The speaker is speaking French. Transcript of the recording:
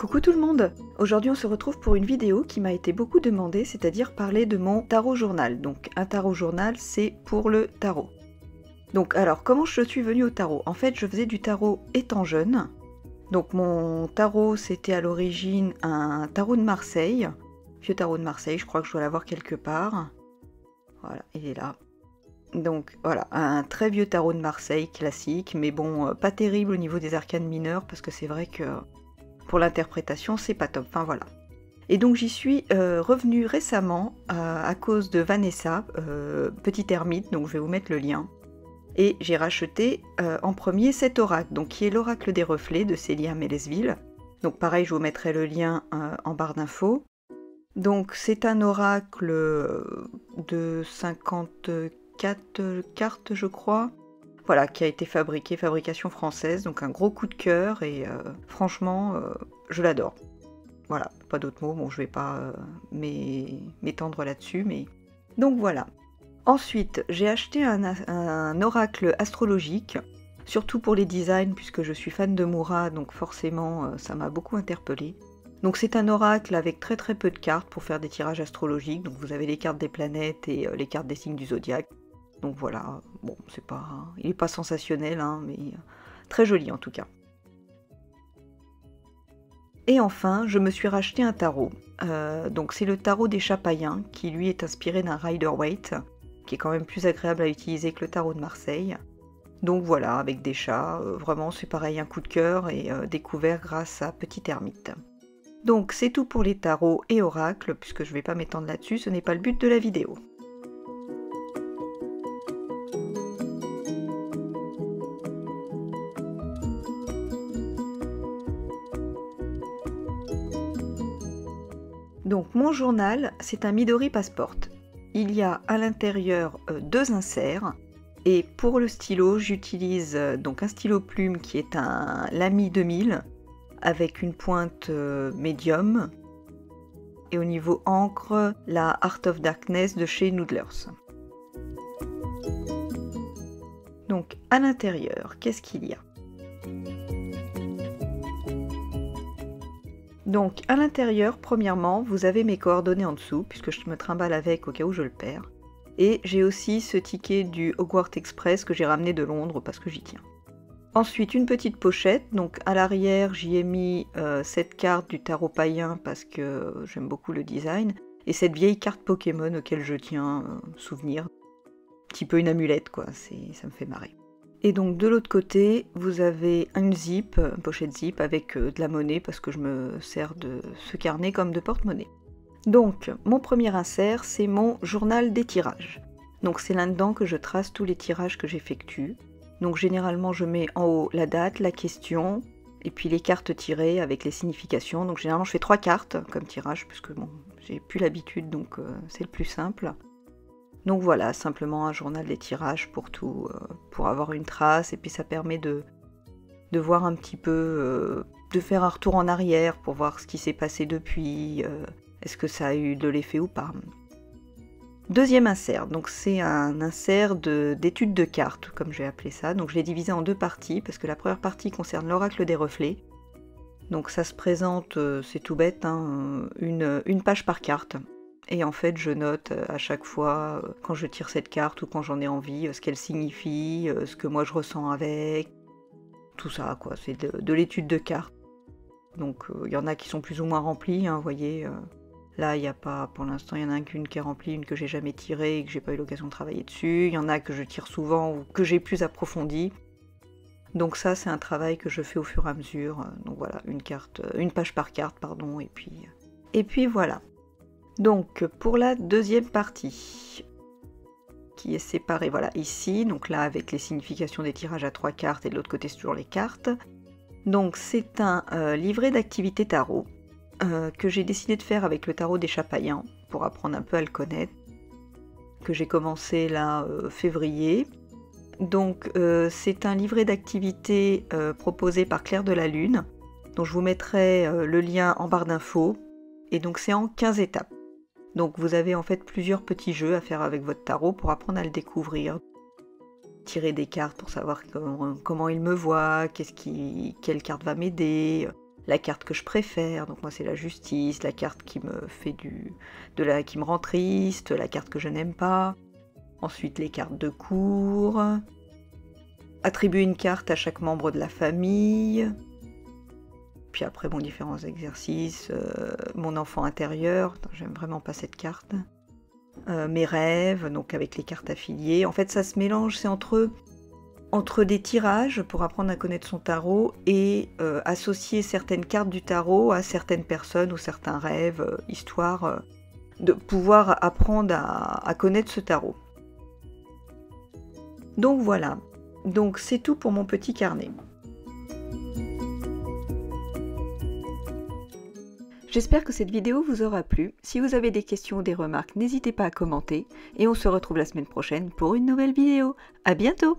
Coucou tout le monde Aujourd'hui on se retrouve pour une vidéo qui m'a été beaucoup demandée, c'est-à-dire parler de mon tarot journal. Donc un tarot journal c'est pour le tarot. Donc alors comment je suis venue au tarot? En fait je faisais du tarot étant jeune. Donc mon tarot c'était à l'origine un tarot de Marseille. Vieux tarot de Marseille, je crois que je dois l'avoir quelque part. Voilà, il est là. Donc voilà, un très vieux tarot de Marseille classique, mais bon, euh, pas terrible au niveau des arcanes mineurs, parce que c'est vrai que pour l'interprétation, c'est pas top. Enfin voilà. Et donc j'y suis euh, revenue récemment euh, à cause de Vanessa, euh, petite ermite, donc je vais vous mettre le lien. Et j'ai racheté en premier cet oracle, donc qui est l'oracle des reflets de Célia Mélesville. Donc pareil, je vous mettrai le lien en barre d'infos. Donc c'est un oracle de 54 cartes, je crois, voilà, qui a été fabriqué, fabrication française, donc un gros coup de cœur et euh, franchement, euh, je l'adore. Voilà, pas d'autres mots, bon je vais pas euh, m'étendre là-dessus, mais... Donc voilà. Ensuite, j'ai acheté un, oracle astrologique, surtout pour les designs, puisque je suis fan de Moura, donc forcément ça m'a beaucoup interpellé. Donc c'est un oracle avec très très peu de cartes pour faire des tirages astrologiques, donc vous avez les cartes des planètes et les cartes des signes du zodiaque. Donc voilà, bon, c'est pas, il n'est pas sensationnel, hein, mais euh, très joli en tout cas. Et enfin, je me suis racheté un tarot. Euh, donc c'est le tarot des Chapaïens, qui lui est inspiré d'un Rider-Waite, qui est quand même plus agréable à utiliser que le tarot de Marseille. Donc voilà, avec des chats, euh, vraiment c'est pareil, un coup de cœur et découvert grâce à Petite Ermite. Donc c'est tout pour les tarots et oracles, puisque je ne vais pas m'étendre là-dessus, ce n'est pas le but de la vidéo. Donc mon journal, c'est un Midori Passport. Il y a à l'intérieur euh, deux inserts. Et pour le stylo, j'utilise euh, donc un stylo plume qui est un Lamy 2000 avec une pointe euh, médium. Et au niveau encre, la Art of Darkness de chez Noodlers. Donc à l'intérieur, qu'est-ce qu'il y a? Donc à l'intérieur, premièrement, vous avez mes coordonnées en dessous, puisque je me trimballe avec au cas où je le perds. Et j'ai aussi ce ticket du Hogwarts Express que j'ai ramené de Londres parce que j'y tiens. Ensuite, une petite pochette. Donc à l'arrière, j'y ai mis euh, cette carte du tarot païen parce que j'aime beaucoup le design. Et cette vieille carte Pokémon auquel je tiens euh, souvenir. Un petit peu une amulette, quoi. Ça me fait marrer. Et donc de l'autre côté, vous avez une zip, une pochette zip avec euh, de la monnaie parce que je me sers de ce carnet comme de porte-monnaie. Donc mon premier insert, c'est mon journal des tirages. Donc c'est là-dedans que je trace tous les tirages que j'effectue. Donc généralement je mets en haut la date, la question, et puis les cartes tirées avec les significations. Donc généralement je fais trois cartes comme tirage, puisque bon, j'ai plus l'habitude, donc euh, c'est le plus simple. Donc voilà, simplement un journal des tirages pour tout, euh, pour avoir une trace, et puis ça permet de, voir un petit peu, euh, de faire un retour en arrière pour voir ce qui s'est passé depuis, euh, est-ce que ça a eu de l'effet ou pas. Deuxième insert, donc c'est un insert d'études de, cartes, comme j'ai appelé ça. Donc je l'ai divisé en deux parties, parce que la première partie concerne l'oracle des reflets. Donc ça se présente, c'est tout bête, hein, une page par carte. Et en fait, je note euh, à chaque fois, euh, quand je tire cette carte ou quand j'en ai envie, euh, ce qu'elle signifie, ce que moi je ressens avec. Tout ça, quoi. C'est de, l'étude de cartes. Donc, il y en a qui sont plus ou moins remplis, hein, vous voyez. Là, il n'y a pas, pour l'instant, il y en a qu'une qui est remplie, une que j'ai jamais tirée et que j'ai pas eu l'occasion de travailler dessus. Il y en a que je tire souvent ou que j'ai plus approfondi. Donc ça, c'est un travail que je fais au fur et à mesure. Donc voilà, une carte, une page par carte, pardon, et puis, et puis voilà. Donc pour la deuxième partie, qui est séparée, voilà, ici, donc là avec les significations des tirages à trois cartes et de l'autre côté c'est toujours les cartes. Donc c'est un euh, livret d'activité tarot euh, que j'ai décidé de faire avec le tarot des Chapaillants pour apprendre un peu à le connaître, que j'ai commencé là euh, février. Donc c'est un livret d'activité proposé par Claire de la Lune, dont je vous mettrai le lien en barre d'infos. Et donc c'est en 15 étapes. Donc vous avez en fait plusieurs petits jeux à faire avec votre tarot pour apprendre à le découvrir. Tirer des cartes pour savoir comment, il me voit, qu'est-ce qui, quelle carte va m'aider. la carte que je préfère, donc moi c'est la justice, la carte qui me fait du, de la, qui me rend triste, la carte que je n'aime pas. Ensuite les cartes de cours. Attribuer une carte à chaque membre de la famille. Après, bon, différents exercices. Euh, mon enfant intérieur, j'aime vraiment pas cette carte. Euh, mes rêves, donc avec les cartes affiliées. En fait, ça se mélange, c'est entre, entre des tirages pour apprendre à connaître son tarot et euh, associer certaines cartes du tarot à certaines personnes ou certains rêves, histoire de pouvoir apprendre à connaître ce tarot. Donc voilà, donc c'est tout pour mon petit carnet. J'espère que cette vidéo vous aura plu. Si vous avez des questions ou des remarques, n'hésitez pas à commenter. Et on se retrouve la semaine prochaine pour une nouvelle vidéo. A bientôt